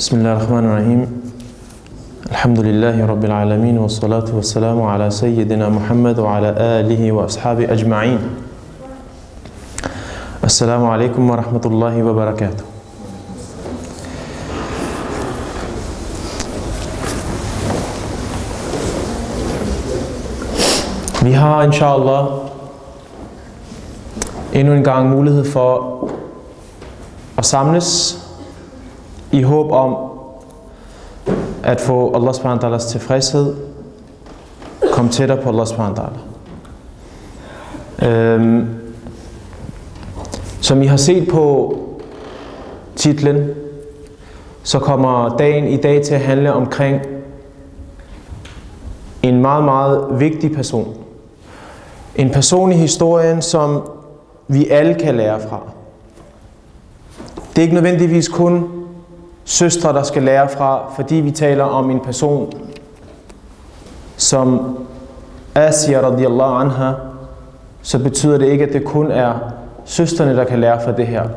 بسم الله الرحمن الرحيم. الحمد لله رب العالمين والصلاة والسلام على سيدنا محمد وعلى آله وأصحابه أجمعين. السلام عليكم ورحمة الله وبركاته. Vi har inshallah endnu en gang mulighed for at samles i håb om at få Allah subhanahu wa ta'alas tilfredshed, komme tættere på Allah subhanahu wa ta'ala. Øhm, som I har set på titlen, så kommer dagen i dag til at handle omkring en meget, meget vigtig person. En person i historien, som vi alle kan lære fra. Det er ikke nødvendigvis kun søstre, der skal lære fra, fordi vi taler om en person som Asia radiyallahu anha, så betyder det ikke, at det kun er søsterne, der kan lære fra det her.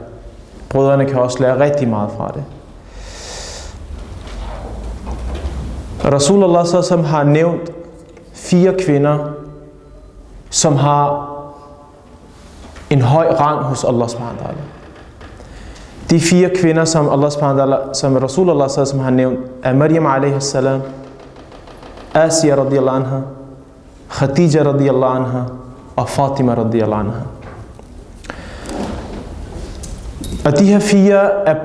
Brødrene kan også lære rigtig meget fra det. Rasulullah som har nævnt fire kvinder, som har en høj rang hos Allah subhanahu wa ta'ala. De fire kvinder, som Allah subhanahu wa ta'ala, som Rasulullah som har nævnt, er Maryam alaihi salam, Asia radiyallahu anha, Khadija radiyallahu anha og Fatima radiyallahu anha. Og de her fire er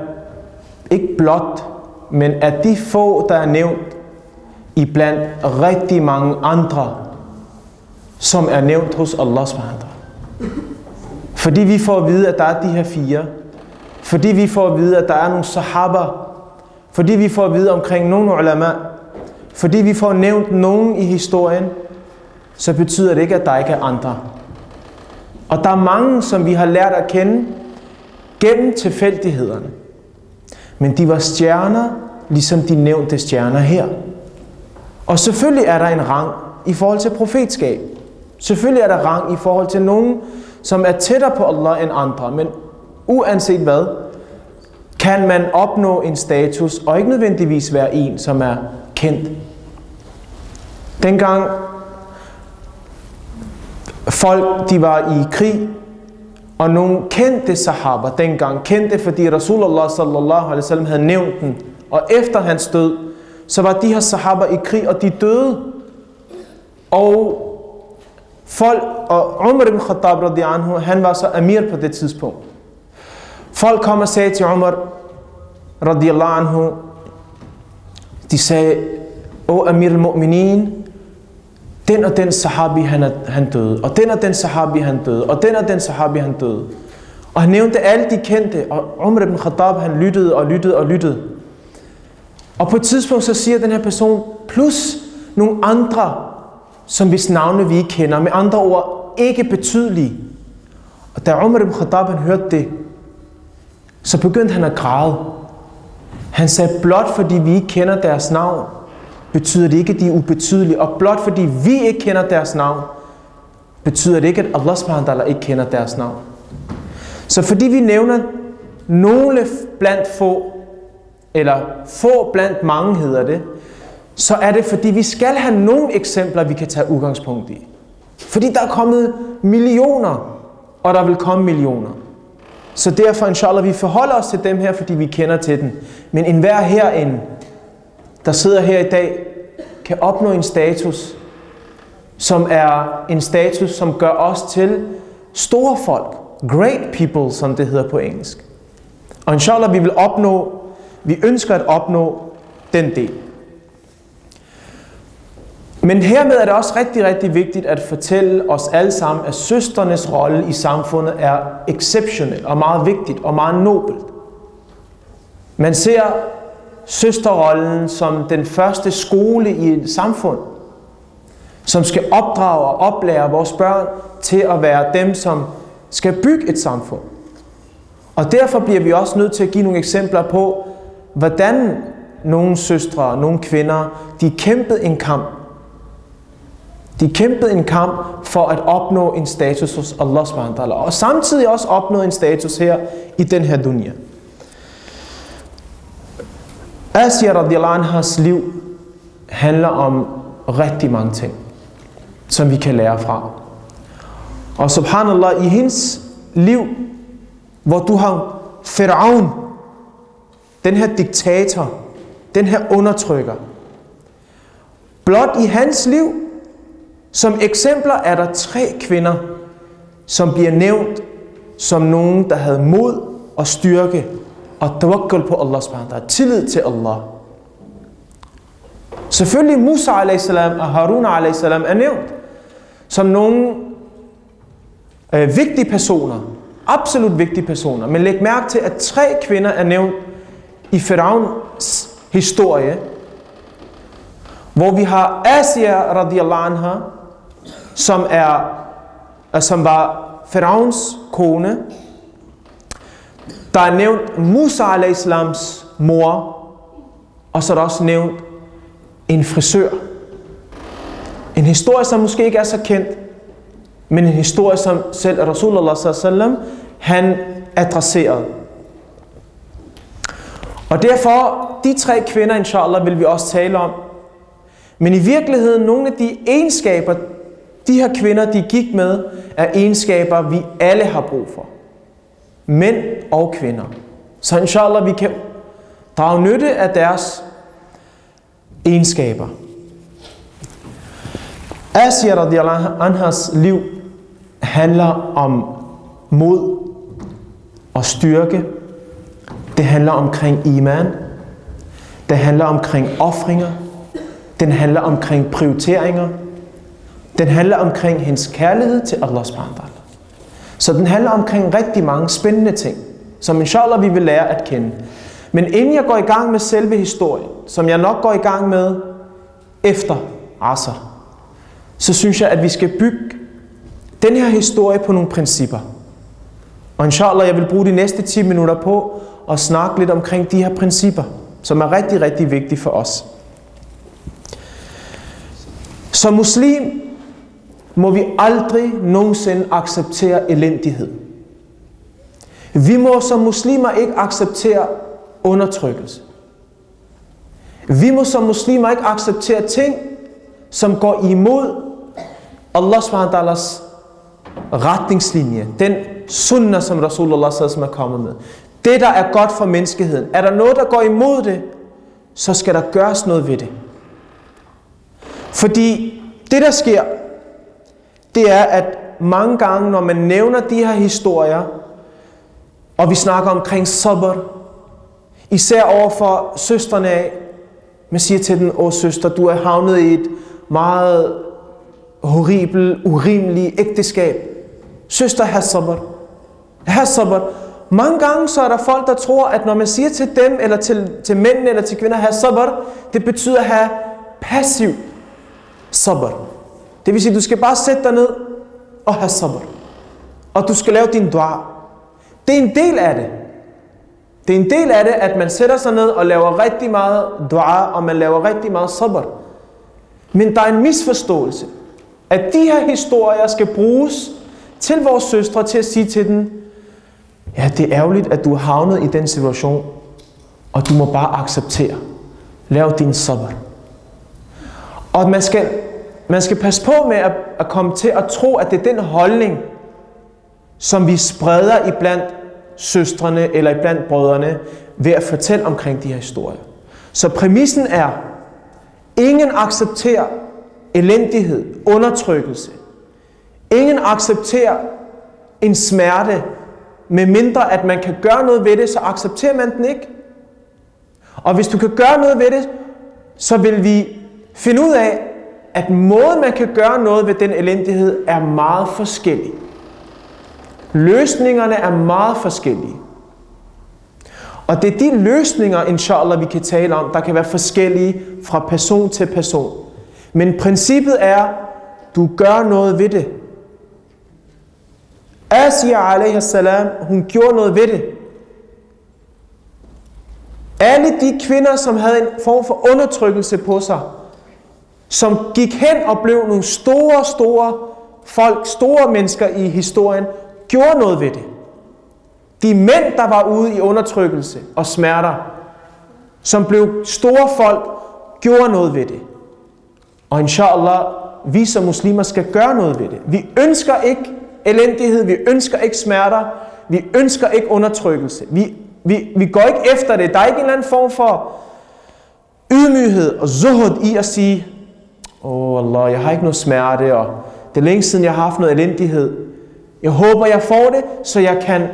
ikke blot, men er de få, der er nævnt i blandt rigtig mange andre, som er nævnt hos Allah subhanahu wa ta'ala. Fordi vi får at vide, at der er de her fire, fordi vi får at vide, at der er nogle sahaba, fordi vi får at vide omkring nogle ulama, fordi vi får nævnt nogen i historien, så betyder det ikke, at der ikke er andre. Og der er mange, som vi har lært at kende gennem tilfældighederne. Men de var stjerner, ligesom de nævnte stjerner her. Og selvfølgelig er der en rang i forhold til profetskab. Selvfølgelig er der rang i forhold til nogen, som er tættere på Allah end andre. Men uanset hvad, kan man opnå en status, og ikke nødvendigvis være en, som er kendt. Dengang folk de var i krig, og nogle kendte sahaba dengang, kendte fordi Rasulullah sallallahu alaihi wasallam havde nævnt den, og efter hans død, så var de her sahaba i krig, og de døde. Og folk, og Umar ibn Khattab anhu, han var så amir på det tidspunkt. Folk kom og sagde til Umar radiyallahu anhu, de sagde, O Amir al-Mu'minin, den og den sahabi han, er, han døde, og den og den sahabi han døde, og den og den sahabi han døde. Og han nævnte alle de kendte, og Umar ibn Khattab han lyttede og lyttede og lyttede. Og på et tidspunkt så siger den her person, plus nogle andre, som hvis navne vi ikke kender, med andre ord ikke betydelige. Og da Umar ibn Khattab han hørte det, så begyndte han at græde. Han sagde, blot fordi vi ikke kender deres navn, betyder det ikke, at de er ubetydelige. Og blot fordi vi ikke kender deres navn, betyder det ikke, at Allah subhanahu ikke kender deres navn. Så fordi vi nævner nogle blandt få, eller få blandt mange hedder det, så er det fordi vi skal have nogle eksempler, vi kan tage udgangspunkt i. Fordi der er kommet millioner, og der vil komme millioner. Så derfor, inshallah, vi forholder os til dem her, fordi vi kender til den. Men enhver herinde, der sidder her i dag, kan opnå en status, som er en status, som gør os til store folk. Great people, som det hedder på engelsk. Og inshallah, vi vil opnå, vi ønsker at opnå den del. Men hermed er det også rigtig, rigtig vigtigt at fortælle os alle sammen, at søsternes rolle i samfundet er exceptionel og meget vigtigt og meget nobelt. Man ser søsterrollen som den første skole i et samfund, som skal opdrage og oplære vores børn til at være dem, som skal bygge et samfund. Og derfor bliver vi også nødt til at give nogle eksempler på, hvordan nogle søstre, og nogle kvinder, de kæmpede en kamp de kæmpede en kamp for at opnå en status hos Allah subhanahu wa ta'ala. Og samtidig også opnå en status her i den her dunya. Asya radiallahu anhas liv handler om rigtig mange ting, som vi kan lære fra. Og subhanallah, i hendes liv, hvor du har Firaun, den her diktator, den her undertrykker, blot i hans liv, som eksempler er der tre kvinder, som bliver nævnt som nogen, der havde mod og styrke og tawakkul på Allah subhanahu wa tillid til Allah. Selvfølgelig Musa a.s. og Harun a.s. er nævnt som nogle øh, vigtige personer, absolut vigtige personer. Men læg mærke til, at tre kvinder er nævnt i Firaun's historie, hvor vi har Asia radiallahu anha, som, er, øh, som var Firauns kone. Der er nævnt Musa al-Islams mor, og så er der også nævnt en frisør. En historie, som måske ikke er så kendt, men en historie, som selv Rasulullah sallam, han adresserede. Og derfor, de tre kvinder, inshallah, vil vi også tale om. Men i virkeligheden, nogle af de egenskaber, de her kvinder, de gik med, er egenskaber, vi alle har brug for. Mænd og kvinder. Så inshallah, vi kan drage nytte af deres egenskaber. Asya radiallahu anhas liv handler om mod og styrke. Det handler omkring iman. Det handler omkring offringer. Den handler omkring prioriteringer. Den handler omkring hendes kærlighed til Allah subhanahu wa Så den handler omkring rigtig mange spændende ting, som inshallah vi vil lære at kende. Men inden jeg går i gang med selve historien, som jeg nok går i gang med efter Asr, så synes jeg, at vi skal bygge den her historie på nogle principper. Og inshallah, jeg vil bruge de næste 10 minutter på at snakke lidt omkring de her principper, som er rigtig, rigtig vigtige for os. Som muslim må vi aldrig nogensinde acceptere elendighed. Vi må som muslimer ikke acceptere undertrykkelse. Vi må som muslimer ikke acceptere ting, som går imod Allah subhanahu retningslinje, den sunnah, som Rasulullah s.a.v. er kommet med. Det, der er godt for menneskeheden. Er der noget, der går imod det, så skal der gøres noget ved det. Fordi det, der sker, det er, at mange gange, når man nævner de her historier, og vi snakker omkring sabr, især over for søstrene af, man siger til den, åh søster, du er havnet i et meget horribel, urimelig ægteskab. Søster, have sabr. Have sabr. Mange gange så er der folk, der tror, at når man siger til dem, eller til, til mændene, eller til kvinder, have sabr, det betyder at have passiv sabr. Det vil sige, du skal bare sætte dig ned og have sabr. Og du skal lave din dua. Det er en del af det. Det er en del af det, at man sætter sig ned og laver rigtig meget dua, og man laver rigtig meget sabr. Men der er en misforståelse, at de her historier skal bruges til vores søstre til at sige til den, ja, det er ærgerligt, at du er havnet i den situation, og du må bare acceptere. Lav din sabr. Og man skal man skal passe på med at, at komme til at tro, at det er den holdning, som vi spreder i blandt søstrene eller i blandt brødrene ved at fortælle omkring de her historier. Så præmissen er, ingen accepterer elendighed, undertrykkelse. Ingen accepterer en smerte, med mindre at man kan gøre noget ved det, så accepterer man den ikke. Og hvis du kan gøre noget ved det, så vil vi finde ud af, at måden man kan gøre noget ved den elendighed er meget forskellig. Løsningerne er meget forskellige. Og det er de løsninger, inshallah, vi kan tale om, der kan være forskellige fra person til person. Men princippet er, du gør noget ved det. Asya alaihi salam, hun gjorde noget ved det. Alle de kvinder, som havde en form for undertrykkelse på sig, som gik hen og blev nogle store, store folk, store mennesker i historien, gjorde noget ved det. De mænd, der var ude i undertrykkelse og smerter, som blev store folk, gjorde noget ved det. Og inshallah, vi som muslimer skal gøre noget ved det. Vi ønsker ikke elendighed, vi ønsker ikke smerter, vi ønsker ikke undertrykkelse. Vi, vi, vi går ikke efter det. Der er ikke en eller anden form for ydmyghed og zuhud i at sige, åh oh Allah, jeg har ikke noget smerte, og det er længe siden, jeg har haft noget elendighed. Jeg håber, jeg får det, så jeg kan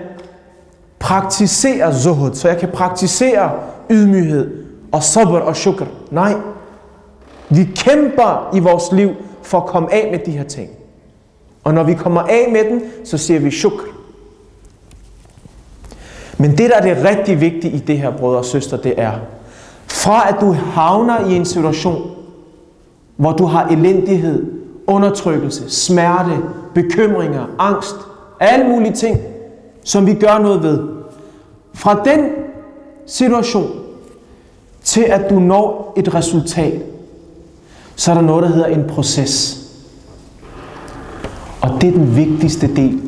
praktisere zuhud, så jeg kan praktisere ydmyghed og sabr og shukr. Nej, vi kæmper i vores liv for at komme af med de her ting. Og når vi kommer af med den, så siger vi shukr. Men det, der er det rigtig vigtige i det her, brødre og søster, det er, fra at du havner i en situation, hvor du har elendighed, undertrykkelse, smerte, bekymringer, angst, alle mulige ting, som vi gør noget ved. Fra den situation til at du når et resultat, så er der noget, der hedder en proces. Og det er den vigtigste del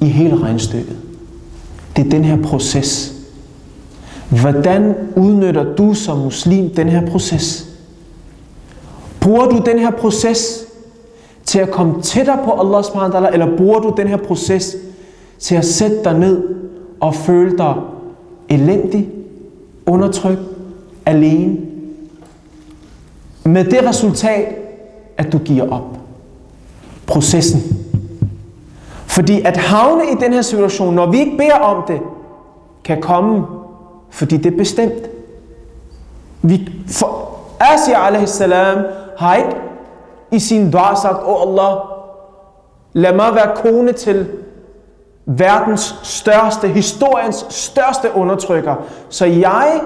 i hele regnstykket. Det er den her proces. Hvordan udnytter du som muslim den her proces? Bruger du den her proces til at komme tættere på Allah subhanahu wa eller bruger du den her proces til at sætte dig ned og føle dig elendig, undertrykt, alene? Med det resultat, at du giver op. Processen. Fordi at havne i den her situation, når vi ikke beder om det, kan komme, fordi det er bestemt. Vi, for Asya alaihi salam har ikke i sin dua sagt, åh oh Allah, lad mig være kone til verdens største, historiens største undertrykker, så jeg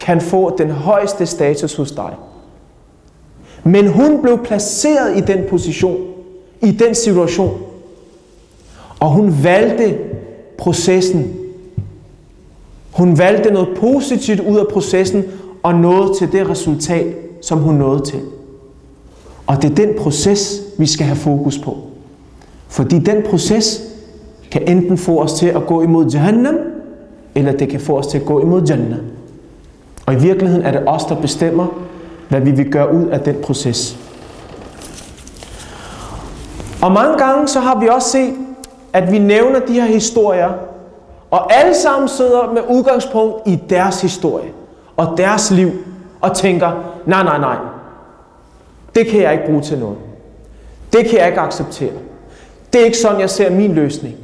kan få den højeste status hos dig. Men hun blev placeret i den position, i den situation, og hun valgte processen. Hun valgte noget positivt ud af processen og nåede til det resultat, som hun nåede til. Og det er den proces, vi skal have fokus på. Fordi den proces kan enten få os til at gå imod Jahannam, eller det kan få os til at gå imod Jannah. Og i virkeligheden er det os, der bestemmer, hvad vi vil gøre ud af den proces. Og mange gange så har vi også set, at vi nævner de her historier, og alle sammen sidder med udgangspunkt i deres historie og deres liv, og tænker, nej, nej, nej, det kan jeg ikke bruge til noget. Det kan jeg ikke acceptere. Det er ikke sådan, jeg ser min løsning.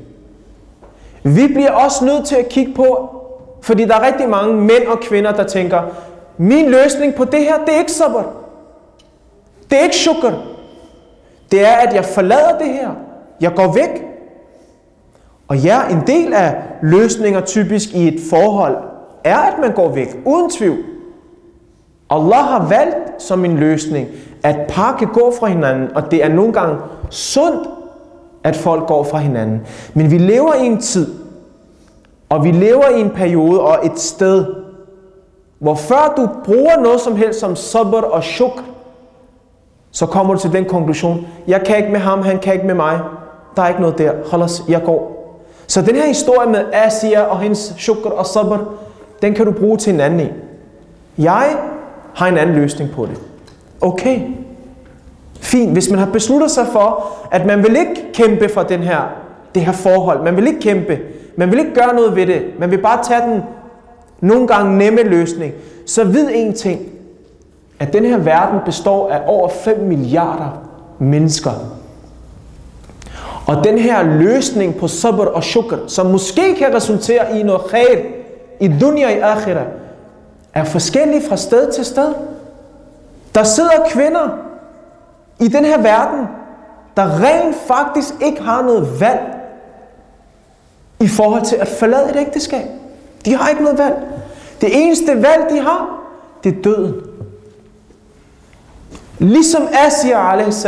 Vi bliver også nødt til at kigge på, fordi der er rigtig mange mænd og kvinder, der tænker, min løsning på det her, det er ikke sabr. Det er ikke sukker. Det er, at jeg forlader det her. Jeg går væk. Og ja, en del af løsninger typisk i et forhold, er, at man går væk. Uden tvivl. Allah har valgt som en løsning, at par kan gå fra hinanden, og det er nogle gange sundt, at folk går fra hinanden. Men vi lever i en tid, og vi lever i en periode og et sted, hvor før du bruger noget som helst som sabr og shuk, så kommer du til den konklusion, jeg kan ikke med ham, han kan ikke med mig. Der er ikke noget der. Khalas, jeg går. Så den her historie med Asia og hendes shukr og sabr, den kan du bruge til en anden en. Jeg har en anden løsning på det. Okay. Fint. Hvis man har besluttet sig for, at man vil ikke kæmpe for den her, det her forhold. Man vil ikke kæmpe. Man vil ikke gøre noget ved det. Man vil bare tage den nogle gange nemme løsning. Så vid en ting. At den her verden består af over 5 milliarder mennesker. Og den her løsning på sabr og shukr, som måske kan resultere i noget khair i dunya i akhira, er forskellig fra sted til sted. Der sidder kvinder i den her verden, der rent faktisk ikke har noget valg i forhold til at forlade et ægteskab. De har ikke noget valg. Det eneste valg, de har, det er døden. Ligesom Asia a.s.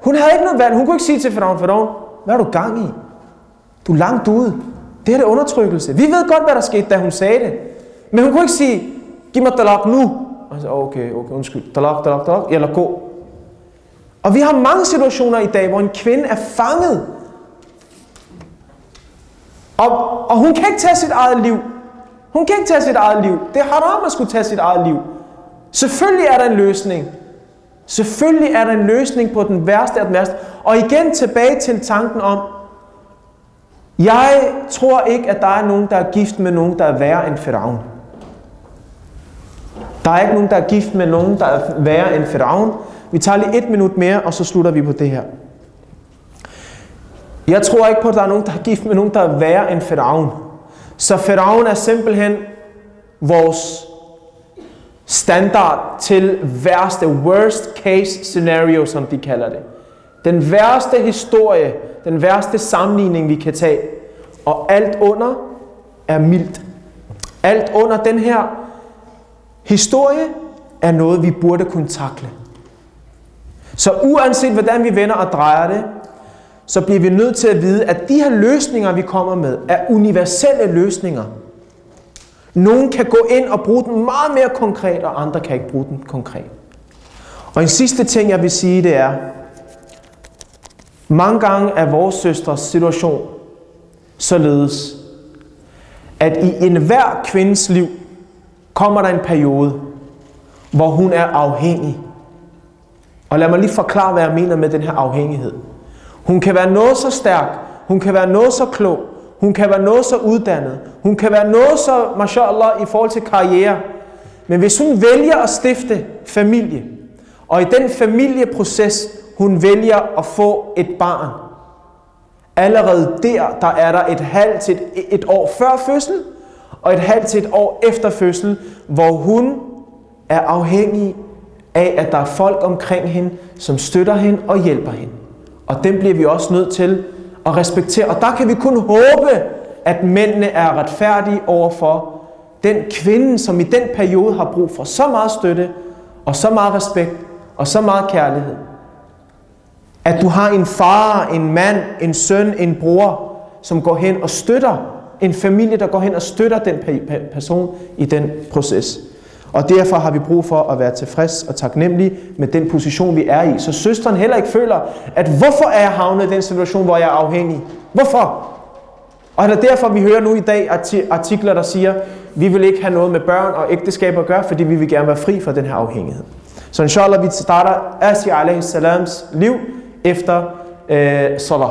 Hun havde ikke noget valg. Hun kunne ikke sige til Faraon, Faraon, hvad er du gang i? Du er langt ude. Det her er undertrykkelse. Vi ved godt, hvad der skete, da hun sagde det. Men hun kunne ikke sige, giv mig talak nu. Og så, okay, okay, undskyld. Talak, talak, talak. Eller gå. Og vi har mange situationer i dag, hvor en kvinde er fanget. Og, og hun kan ikke tage sit eget liv. Hun kan ikke tage sit eget liv. Det er haram at skulle tage sit eget liv. Selvfølgelig er der en løsning. Selvfølgelig er der en løsning på den værste af den værste. Og igen tilbage til tanken om, jeg tror ikke, at der er nogen, der er gift med nogen, der er værre end Firaun. Der er ikke nogen, der er gift med nogen, der er værre end Firaun. Vi tager lige et minut mere, og så slutter vi på det her. Jeg tror ikke på, at der er nogen, der er gift med nogen, der er værre end Firaun. Så Firaun er simpelthen vores standard til værste, worst case scenario, som de kalder det. Den værste historie, den værste sammenligning, vi kan tage. Og alt under er mildt. Alt under den her historie er noget, vi burde kunne takle. Så uanset hvordan vi vender og drejer det, så bliver vi nødt til at vide, at de her løsninger, vi kommer med, er universelle løsninger. Nogen kan gå ind og bruge den meget mere konkret, og andre kan ikke bruge den konkret. Og en sidste ting, jeg vil sige, det er, mange gange er vores søstres situation således, at i enhver kvindes liv kommer der en periode, hvor hun er afhængig. Og lad mig lige forklare, hvad jeg mener med den her afhængighed. Hun kan være noget så stærk, hun kan være noget så klog, hun kan være noget så uddannet, hun kan være noget så, mashallah, i forhold til karriere. Men hvis hun vælger at stifte familie, og i den familieproces, hun vælger at få et barn, allerede der, der er der et halvt til et, et år før fødsel, og et halvt til et år efter fødsel, hvor hun er afhængig af, at der er folk omkring hende, som støtter hende og hjælper hende. Og den bliver vi også nødt til at respektere. Og der kan vi kun håbe, at mændene er retfærdige overfor den kvinde, som i den periode har brug for så meget støtte, og så meget respekt, og så meget kærlighed. At du har en far, en mand, en søn, en bror, som går hen og støtter en familie, der går hen og støtter den person i den proces. Og derfor har vi brug for at være tilfreds og taknemmelig med den position, vi er i. Så søsteren heller ikke føler, at hvorfor er jeg havnet i den situation, hvor jeg er afhængig? Hvorfor? Og det er derfor, vi hører nu i dag artikler, der siger, vi vil ikke have noget med børn og ægteskaber at gøre, fordi vi vil gerne være fri fra den her afhængighed. Så inshallah, vi starter Asi alaihi salams liv efter øh, salah.